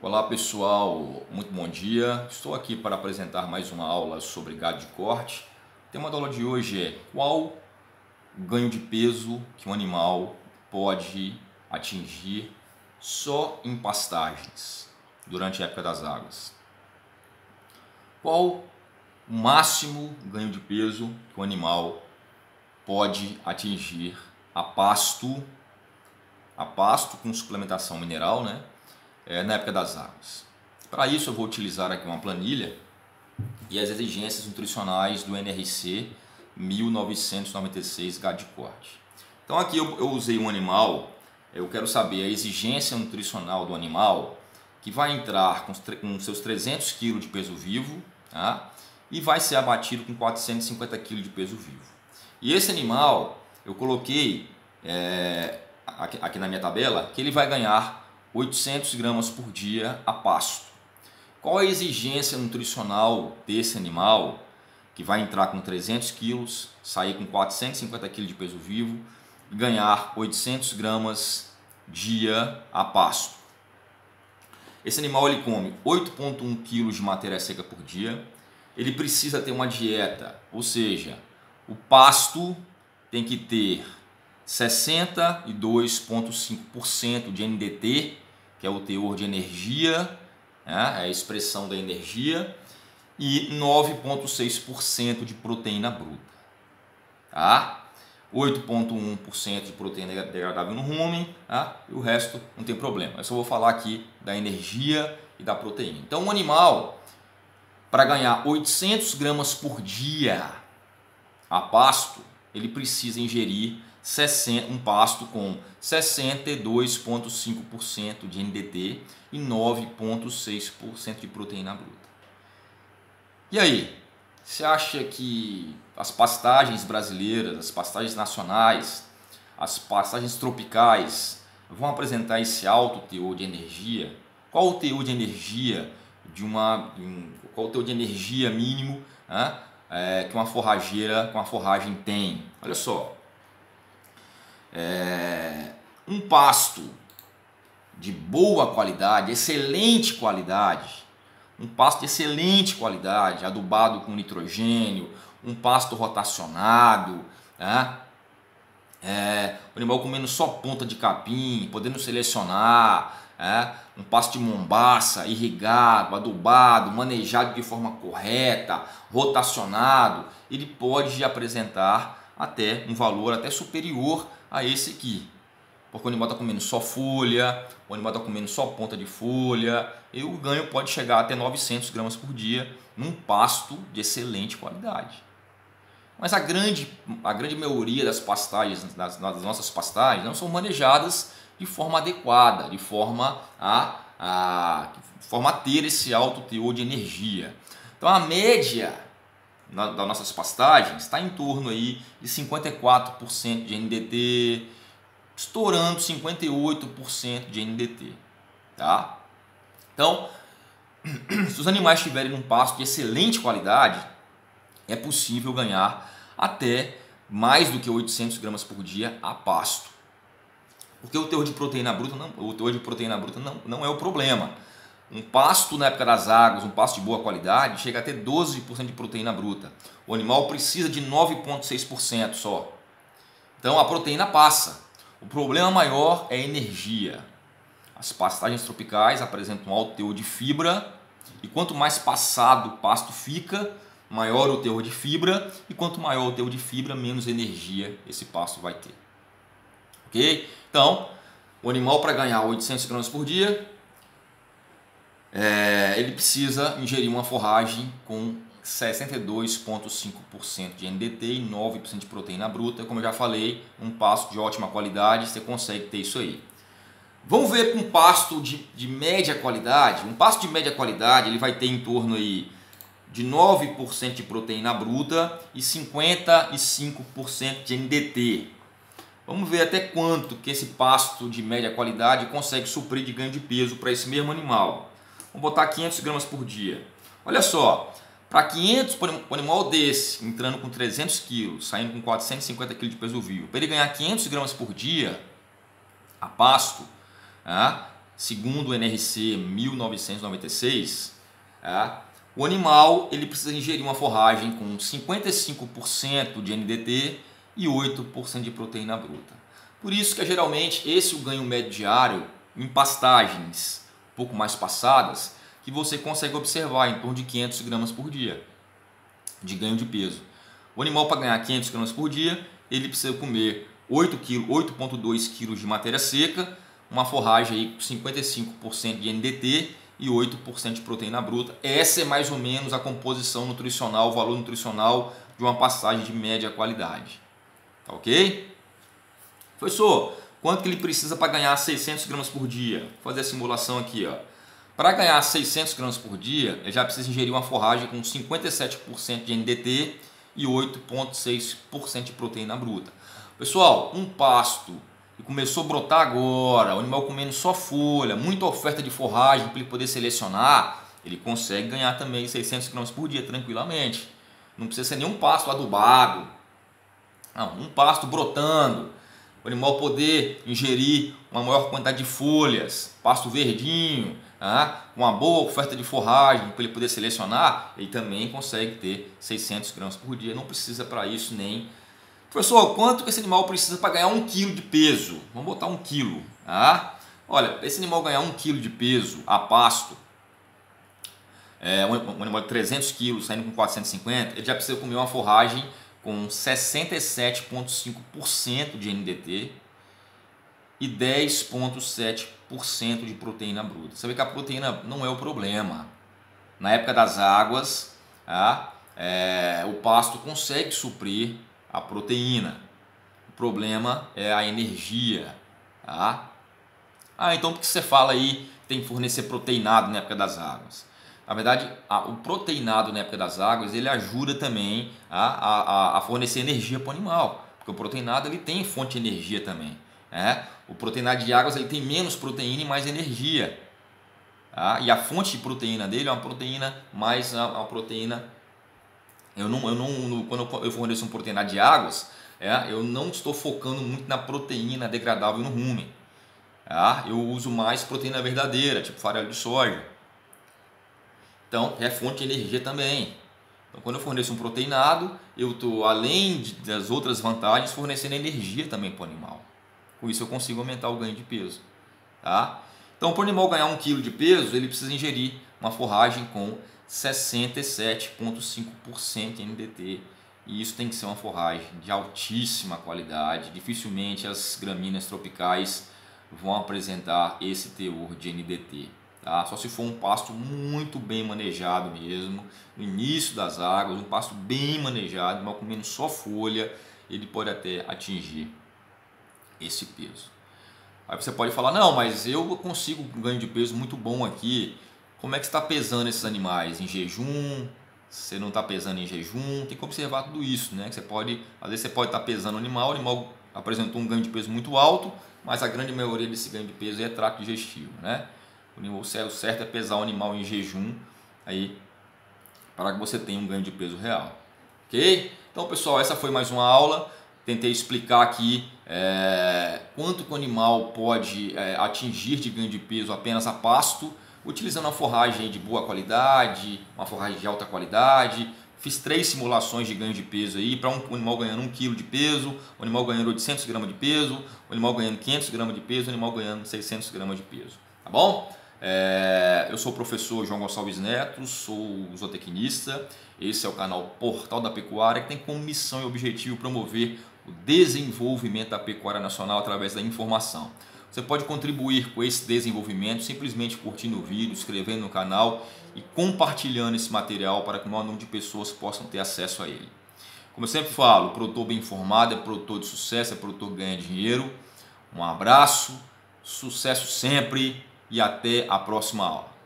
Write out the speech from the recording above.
Olá pessoal, muito bom dia. Estou aqui para apresentar mais uma aula sobre gado de corte. O tema da aula de hoje é qual ganho de peso que um animal pode atingir só em pastagens durante a época das águas. Qual o máximo ganho de peso que o animal pode atingir a pasto, a pasto com suplementação mineral, né? É, na época das águas. Para isso eu vou utilizar aqui uma planilha e as exigências nutricionais do NRC 1996 gado de corte. Então aqui eu, eu usei um animal, eu quero saber a exigência nutricional do animal que vai entrar com, com seus 300 kg de peso vivo tá? e vai ser abatido com 450 kg de peso vivo. E esse animal eu coloquei é, aqui, aqui na minha tabela que ele vai ganhar 800 gramas por dia a pasto. Qual a exigência nutricional desse animal que vai entrar com 300 quilos, sair com 450 quilos de peso vivo e ganhar 800 gramas dia a pasto? Esse animal ele come 8,1 quilos de matéria seca por dia. Ele precisa ter uma dieta, ou seja, o pasto tem que ter 62,5% de NDT, que é o teor de energia, né? é a expressão da energia, e 9,6% de proteína bruta. Tá? 8,1% de proteína degradável no rumen, tá? e o resto não tem problema. Eu só vou falar aqui da energia e da proteína. Então, um animal, para ganhar 800 gramas por dia a pasto, ele precisa ingerir 60, um pasto com 62,5% de NDT e 9,6% de proteína bruta. E aí, você acha que as pastagens brasileiras, as pastagens nacionais, as pastagens tropicais vão apresentar esse alto teor de energia? Qual o teor de energia de uma, qual o teor de energia mínimo né, é, que uma forrageira com a forragem tem? Olha só, é, um pasto de boa qualidade, excelente qualidade, um pasto de excelente qualidade, adubado com nitrogênio, um pasto rotacionado, né? é, o animal comendo só ponta de capim, podendo selecionar, é, um pasto de mombaça, irrigado, adubado, manejado de forma correta, rotacionado, ele pode apresentar até um valor até superior a esse aqui. Porque o animal está comendo só folha, o animal está comendo só ponta de folha, e o ganho pode chegar até 900 gramas por dia num pasto de excelente qualidade. Mas a grande, a grande maioria das pastagens, das, das nossas pastagens, não são manejadas de forma adequada, de forma a, a, de forma a ter esse alto teor de energia. Então a média na, das nossas pastagens está em torno aí de 54% de NDT, estourando 58% de NDT, tá? Então, se os animais estiverem num pasto de excelente qualidade, é possível ganhar até mais do que 800 gramas por dia a pasto. Porque o teor de proteína bruta não, o teor de proteína bruta não, não é o problema. Um pasto na época das águas, um pasto de boa qualidade, chega a ter 12% de proteína bruta. O animal precisa de 9,6% só. Então a proteína passa. O problema maior é a energia. As pastagens tropicais apresentam um alto teor de fibra e quanto mais passado o pasto fica, maior o teor de fibra e quanto maior o teor de fibra, menos energia esse pasto vai ter. Ok? Então, o animal para ganhar 800 gramas por dia é, ele precisa ingerir uma forragem com 62,5% de NDT e 9% de proteína bruta. Como eu já falei, um pasto de ótima qualidade, você consegue ter isso aí. Vamos ver com um pasto de, de média qualidade. Um pasto de média qualidade ele vai ter em torno aí de 9% de proteína bruta e 55% de NDT. Vamos ver até quanto que esse pasto de média qualidade consegue suprir de ganho de peso para esse mesmo animal. Vamos botar 500 gramas por dia. Olha só, para 500 um animal desse, entrando com 300 quilos, saindo com 450 quilos de peso vivo, para ele ganhar 500 gramas por dia a pasto, né, segundo o NRC 1996, é, o animal ele precisa ingerir uma forragem com 55% de NDT e 8% de proteína bruta. Por isso que é geralmente esse o ganho médio diário em pastagens pouco mais passadas, que você consegue observar em torno de 500 gramas por dia de ganho de peso. O animal para ganhar 500 gramas por dia, ele precisa comer 8,2 kg de matéria seca, uma forragem aí com 55% de NDT e 8% de proteína bruta. Essa é mais ou menos a composição nutricional, o valor nutricional de uma passagem de média qualidade. Tá ok? Professor, quanto que ele precisa para ganhar 600 gramas por dia? Vou fazer a simulação aqui. Ó. Para ganhar 600 gramas por dia, ele já precisa ingerir uma forragem com 57% de NDT e 8,6% de proteína bruta. Pessoal, um pasto que começou a brotar agora, o animal comendo só folha, muita oferta de forragem para ele poder selecionar, ele consegue ganhar também 600 gramas por dia tranquilamente. Não precisa ser nenhum pasto adubado, não, um pasto brotando, o animal poder ingerir uma maior quantidade de folhas, pasto verdinho, ah, uma boa oferta de forragem para ele poder selecionar, ele também consegue ter 600 gramas por dia. Não precisa para isso nem. Professor, quanto que esse animal precisa para ganhar um quilo de peso? Vamos botar um quilo. Ah? Olha, esse animal ganhar um quilo de peso a pasto, é, um animal de 300 quilos saindo com 450, ele já precisa comer uma forragem com 67,5% de NDT e 10,7% de proteína bruta. Você vê que a proteína não é o problema. Na época das águas, ah, é, o pasto consegue suprir a proteína. O problema é a energia. Tá? Ah, então por que você fala aí tem que fornecer proteinado na época das águas? Na verdade, a, o proteinado na época das águas ele ajuda também a, a, a fornecer energia para o animal, porque o proteinado ele tem fonte de energia também. Né? O proteinado de águas ele tem menos proteína e mais energia. Tá? E a fonte de proteína dele é uma proteína mais uma, proteína. Eu não, eu não, quando eu forneço um proteinado de águas, é, eu não estou focando muito na proteína degradável no rumen. Tá? Eu uso mais proteína verdadeira, tipo farelo de soja. Então, é fonte de energia também. Então, quando eu forneço um proteinado, eu estou, além das outras vantagens, fornecendo energia também para o animal. Com isso, eu consigo aumentar o ganho de peso. Tá? Então, para o animal ganhar um quilo de peso, ele precisa ingerir uma forragem com 67,5% NDT. E isso tem que ser uma forragem de altíssima qualidade. Dificilmente as gramíneas tropicais vão apresentar esse teor de NDT. Tá? Só se for um pasto muito bem manejado mesmo, no início das águas, um pasto bem manejado, mal comendo só folha, ele pode até atingir esse peso. Aí você pode falar, não, mas eu consigo um ganho de peso muito bom aqui. Como é que está pesando esses animais? Em jejum? Você não está pesando em jejum? Tem que observar tudo isso, né? Você pode, às vezes você pode estar tá pesando o animal, o animal apresentou um ganho de peso muito alto, mas a grande maioria desse ganho de peso é trato digestivo, né? O certo é pesar o animal em jejum aí para que você tenha um ganho de peso real. Ok? Então, pessoal, essa foi mais uma aula. Tentei explicar aqui é, quanto que o animal pode é, atingir de ganho de peso apenas a pasto, utilizando uma forragem de boa qualidade, uma forragem de alta qualidade. Fiz três simulações de ganho de peso aí para um animal ganhando 1 kg de peso, o animal ganhando 800 gramas de peso, o animal ganhando 500 gramas de peso, o animal ganhando 600 gramas de peso. Tá bom? É, eu sou o professor João Gonçalves Neto, sou zootecnista. Esse é o canal Portal da Pecuária, que tem como missão e objetivo promover o desenvolvimento da pecuária nacional através da informação. Você pode contribuir com esse desenvolvimento simplesmente curtindo o vídeo, inscrevendo no canal e compartilhando esse material para que o maior número de pessoas possam ter acesso a ele. Como eu sempre falo, produtor bem informado é produtor de sucesso, é produtor que ganha dinheiro. Um abraço, sucesso sempre e até a próxima aula.